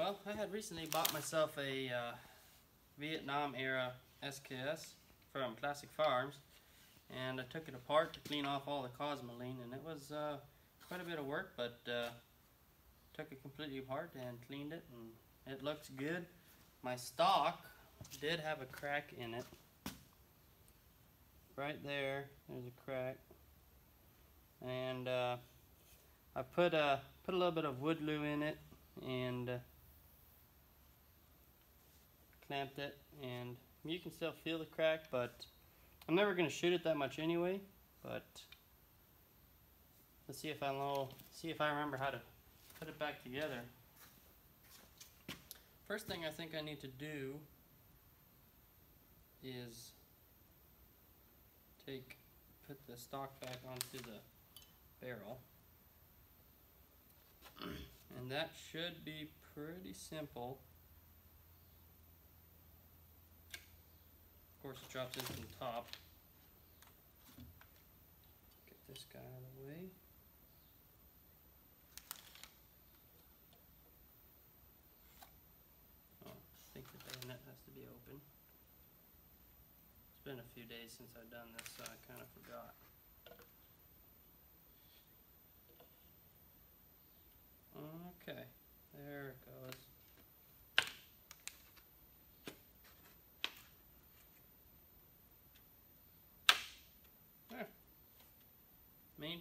Well, I had recently bought myself a uh, Vietnam era SKS from Classic Firearms and I took it apart to clean off all the Cosmoline and it was uh, quite a bit of work but uh, took it completely apart and cleaned it and it looks good. My stock did have a crack in it. Right there, there's a crack. And uh, I put a, put a little bit of wood glue in it and clamped it and you can still feel the crack but I'm never going to shoot it that much anyway but let's see if I know see if I remember how to put it back together. First thing I think I need to do is take put the stock back onto the barrel. And that should be pretty simple Of course, it drops in from the top. Get this guy out of the way. Oh, I think the bayonet has to be open. It's been a few days since I've done this, so I kind of forgot. Okay, there it goes.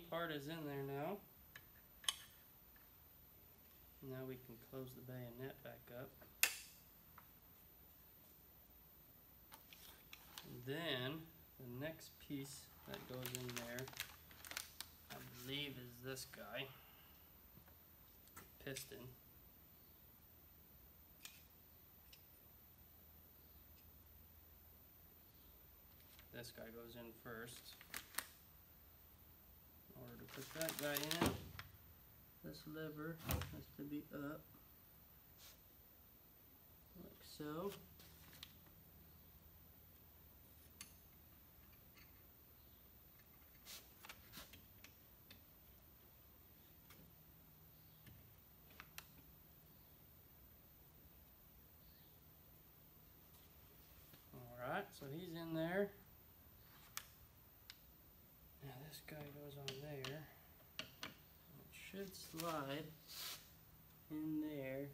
Part is in there now. Now we can close the bayonet back up. And then the next piece that goes in there, I believe is this guy, piston. This guy goes in first put that guy in, this lever has to be up, like so. So he's in there. Now this guy goes on there. Should slide in there.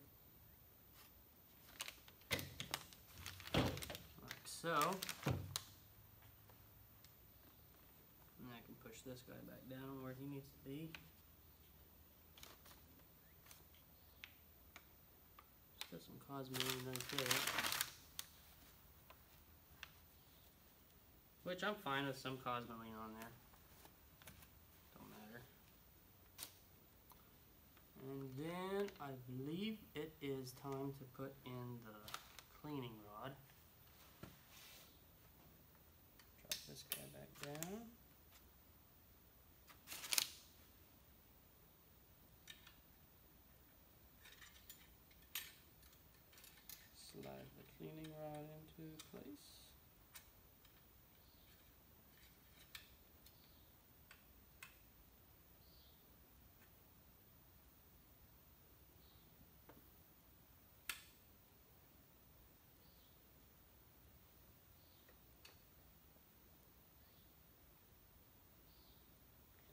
Like so. And I can push this guy back down where he needs to be. Still some cosmoline right there. Which I'm fine with some cosmoline on there. And then I believe it is time to put in the cleaning rod. Drop this guy back down. Slide the cleaning rod into place.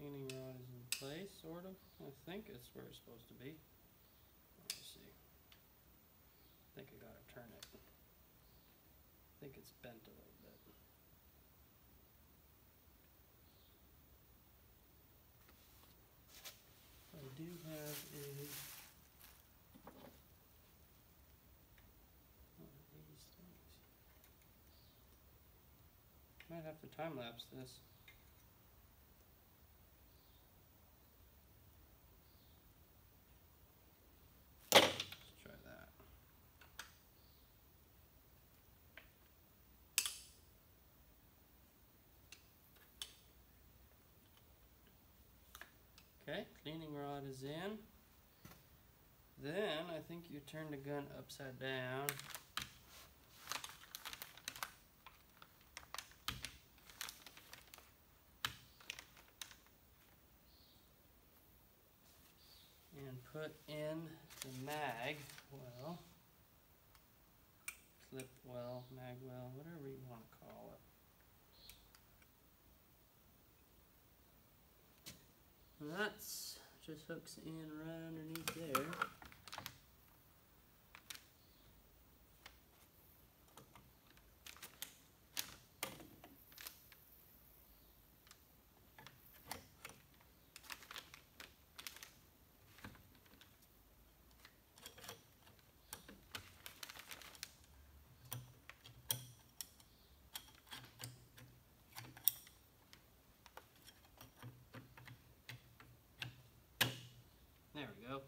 cleaning rod is in place, sort of. I think it's where it's supposed to be. Let's see. I think I gotta turn it. I think it's bent a little bit. I do have a one of these things. Might have to time lapse this. Okay, cleaning rod is in. Then I think you turn the gun upside down. And put in the mag well, slip well, mag well, whatever you want to call it. And that's just hooks in right underneath there we go.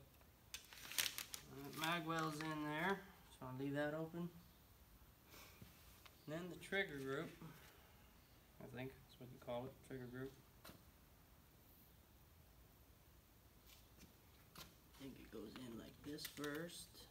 Alright, Magwell's in there, so I'll leave that open. And then the trigger group, I think that's what you call it, trigger group. I think it goes in like this first.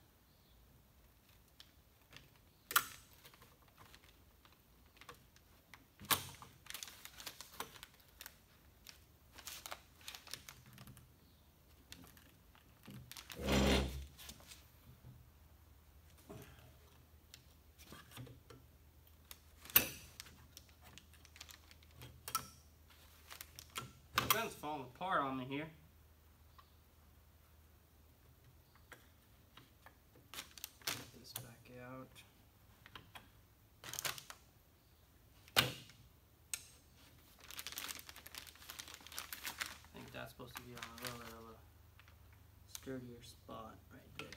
The falling apart on me here. Get this back out. I think that's supposed to be on a little bit of a sturdier spot right there.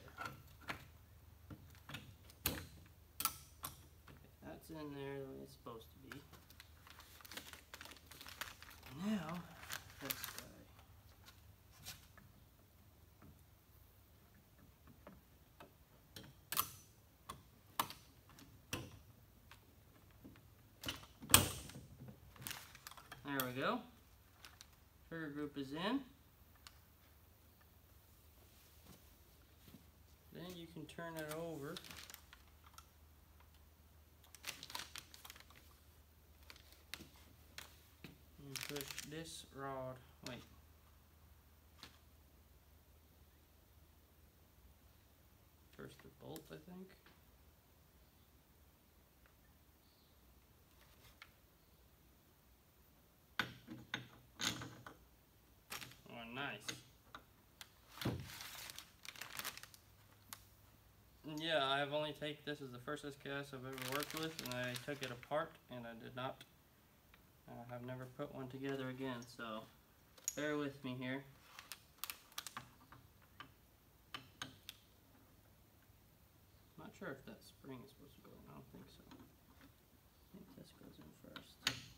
That's in there the way it's supposed to be. Now, this guy. There go. Trigger group is in. Then you can turn it over. And push this rod, wait. First the bolt, I think. Oh, nice. Yeah, I've only taken this as the first SKS I've ever worked with, and I took it apart, and I did not I have never put one together again, so bear with me here. Not sure if that spring is supposed to go in. I don't think so. I think this goes in first.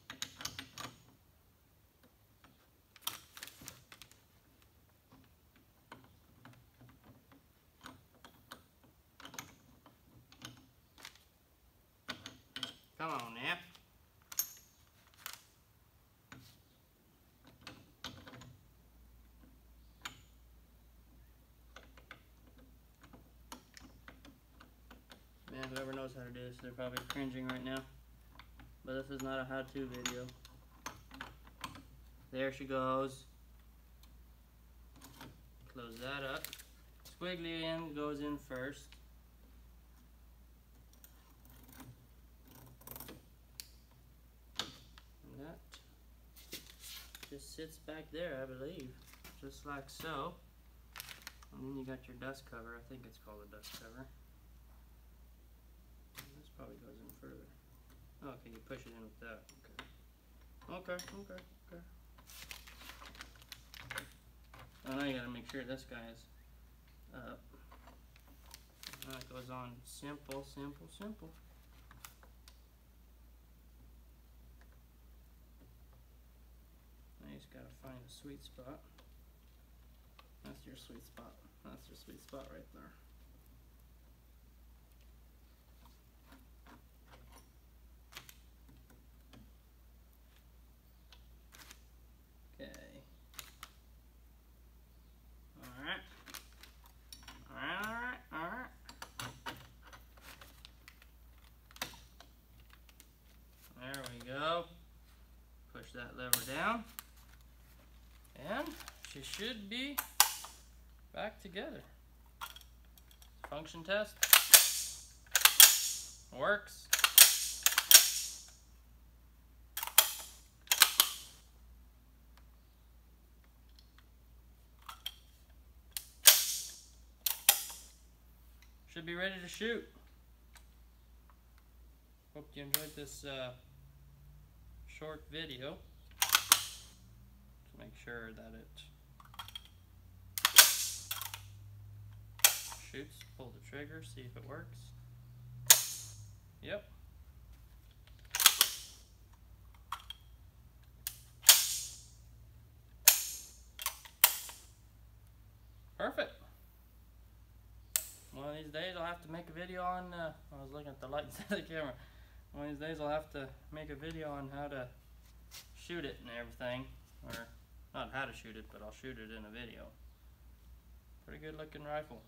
Come on now. Man, whoever knows how to do this, they're probably cringing right now. But this is not a how-to video. There she goes. Close that up. Squiggly end goes in first. And that just sits back there, I believe. Just like so. And then you got your dust cover. I think it's called a dust cover. This probably goes in further. Oh, okay, you push it in with that. Okay. Okay, okay, okay. Now you gotta make sure this guy is up. That goes on simple, simple, simple. Now you just gotta find a sweet spot. That's your sweet spot. That's your sweet spot right there. Okay. Alright. Alright, alright, alright. There we go. Push that lever down. And she should be back together. Function test. Works. Should be ready to shoot. Hope you enjoyed this uh, short video. To make sure that it shoots, pull the trigger, see if it works. Yep. Perfect. One of these days I'll have to make a video on, uh, I was looking at the light inside the camera. One of these days I'll have to make a video on how to shoot it and everything. Or, not how to shoot it, but I'll shoot it in a video. Pretty good looking rifle.